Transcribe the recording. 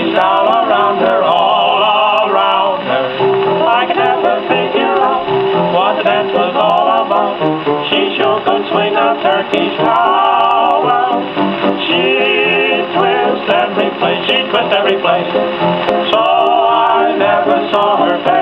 She's all around her, all around her. I can never figure out what the dance was all about. She sure could swing a Turkish towel. She twists every place, she twists every place. So I never saw her face.